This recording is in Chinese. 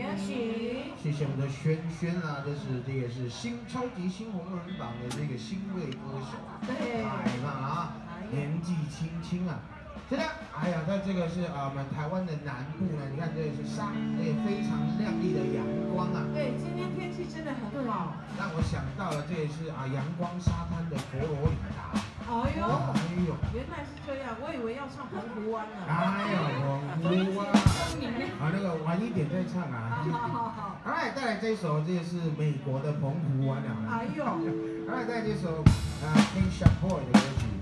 恭喜！谢谢我们的轩轩啊，这是这个是新超级新红人榜的这个新锐歌手，对，太棒了啊，年纪轻轻啊。真的，哎呀，它这个是啊，我们台湾的南部呢，你看这是沙，也非常亮丽的阳光啊。对，今天天气真的很好。让我想到了，这也是啊，阳光沙滩的佛罗里达。哎呦，哎呦，原来是这样，我以为要唱澎湖湾呢。哎呦，一点再唱啊。好好好。来，再来这首，这也是美国的澎湖湾啊。哎呦。来，带来这首啊，King Shaq Boy 的歌曲。